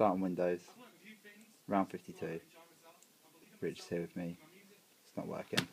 Starting Windows. Round 52. Rich is here with me. It's not working.